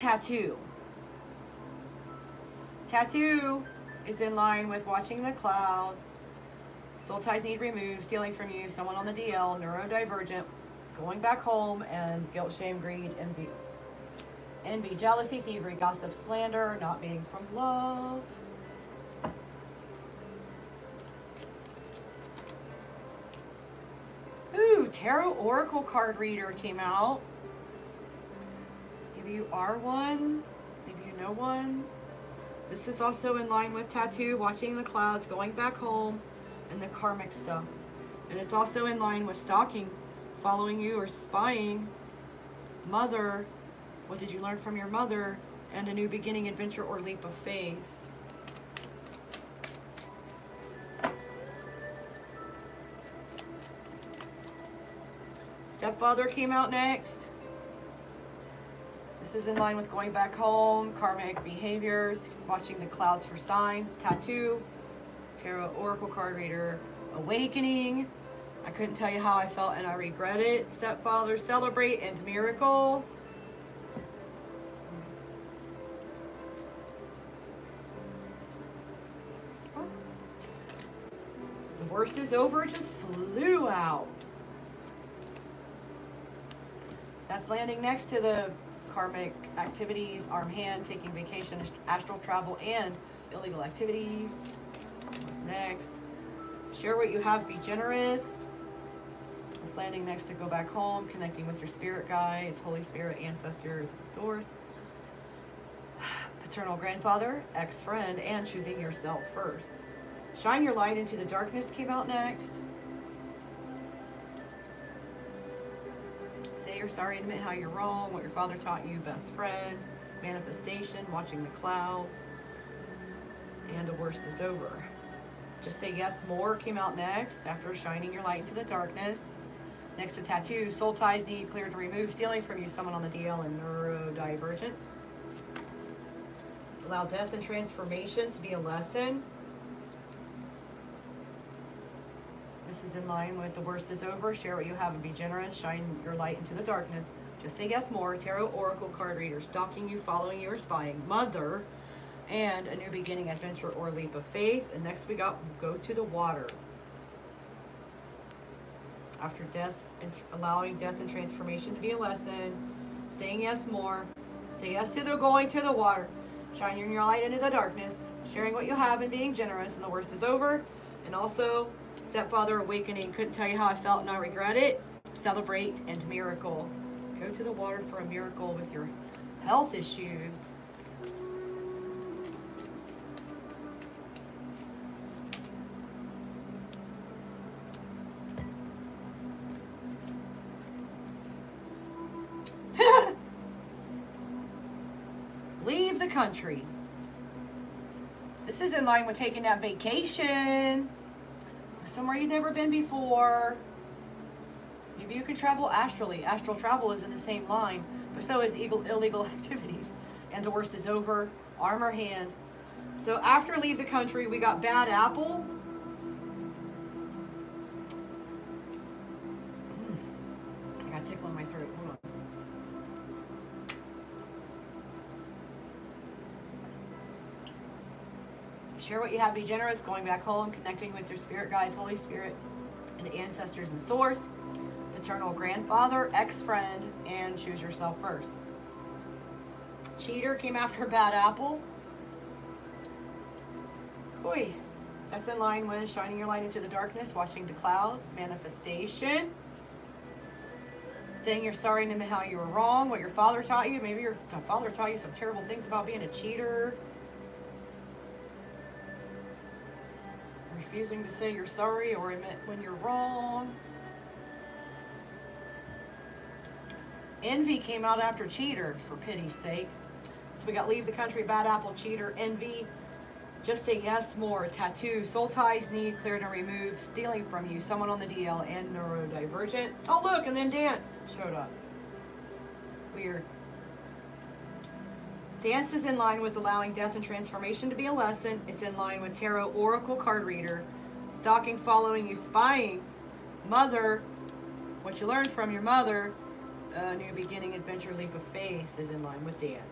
tattoo. Tattoo is in line with watching the clouds. Soul ties need removed, stealing from you, someone on the DL, neurodivergent, going back home, and guilt, shame, greed, envy. Envy, jealousy, thievery, gossip, slander, not being from love. Ooh, Tarot Oracle card reader came out. Are one. Maybe you know one. This is also in line with tattoo, watching the clouds, going back home, and the karmic stuff. And it's also in line with stalking, following you or spying. Mother, what did you learn from your mother? And a new beginning, adventure, or leap of faith. Stepfather came out next. This is in line with going back home, karmic behaviors, watching the clouds for signs, tattoo, tarot oracle card reader, awakening. I couldn't tell you how I felt and I regret it. Stepfather, celebrate and miracle. The worst is over, it just flew out. That's landing next to the karmic activities, arm hand, taking vacation, astral travel, and illegal activities. What's next? Share what you have, be generous. It's landing next to go back home, connecting with your spirit guides, Holy Spirit, ancestors, source. Paternal grandfather, ex-friend, and choosing yourself first. Shine your light into the darkness came out next. You're sorry, admit how you're wrong, what your father taught you, best friend, manifestation, watching the clouds, and the worst is over. Just say yes more came out next after shining your light into the darkness. Next to tattoo, soul ties need cleared to remove, stealing from you someone on the DL and neurodivergent. Allow death and transformation to be a lesson. This is in line with the worst is over. Share what you have and be generous. Shine your light into the darkness. Just say yes more. Tarot Oracle card reader. Stalking you, following you, or spying. Mother. And a new beginning, adventure, or leap of faith. And next we got go to the water. After death, and allowing death and transformation to be a lesson. Saying yes more. Say yes to the going to the water. Shining your light into the darkness. Sharing what you have and being generous. And the worst is over. And also Stepfather Awakening. Couldn't tell you how I felt and I regret it. Celebrate and miracle. Go to the water for a miracle with your health issues. Leave the country. This is in line with taking that vacation somewhere you've never been before. Maybe you can travel astrally. Astral travel is in the same line, but so is illegal, illegal activities. And the worst is over. Armor hand. So after leave the country, we got bad apple. Mm. I got tickle in my throat. Hold on. Share what you have, be generous, going back home, connecting with your spirit guides, Holy Spirit, and the ancestors and source, paternal grandfather, ex-friend, and choose yourself first. Cheater came after bad apple. Boy, that's in line with shining your light into the darkness, watching the clouds, manifestation. Saying you're sorry and how you were wrong, what your father taught you. Maybe your father taught you some terrible things about being a cheater. Refusing to say you're sorry or admit when you're wrong. Envy came out after cheater, for pity's sake. So we got leave the country, bad apple, cheater, envy. Just say yes more. Tattoo, soul ties need cleared and removed, stealing from you, someone on the DL, and neurodivergent. Oh look, and then dance showed up. Weird. Dance is in line with allowing death and transformation to be a lesson. It's in line with tarot oracle card reader. Stalking, following you, spying. Mother, what you learned from your mother. A new beginning, adventure, leap of faith is in line with dance.